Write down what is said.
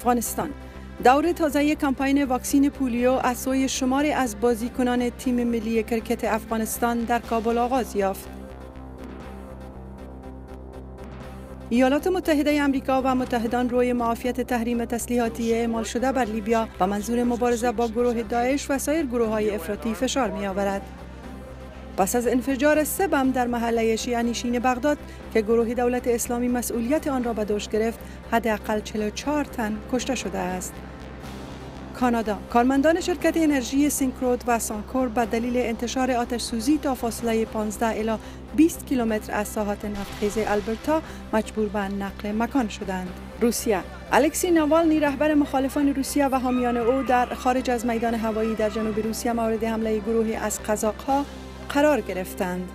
افغانستان دور تازه کمپاین واکسین پولیو از سوی شماری از بازیکنان تیم ملی کرکت افغانستان در کابل آغاز یافت. ایالات متحده امریکا و متحدان روی معافیت تحریم تسلیحاتی اعمال شده بر لیبیا و منظور مبارزه با گروه داعش و سایر گروه های افراطی فشار می آورد. پس از انفجار سه بم در محله شیعه نشین بغداد که گروه دولت اسلامی مسئولیت آن را به دوش گرفت حداقل 44 تن کشته شده است کانادا کارمندان شرکت انرژی سینکرود و سانکور به دلیل انتشار آتش سوزی تا فاصله 15 الی 20 کیلومتر از ساحات نفتخیز البرتا مجبور به نقل مکان شدند. روسیه الکسی ناوالنی رهبر مخالفان روسیه و حامیان او در خارج از میدان هوایی در جنوب روسیه مورد حمله گروهی از قزاق‌ها قرار گرفتند.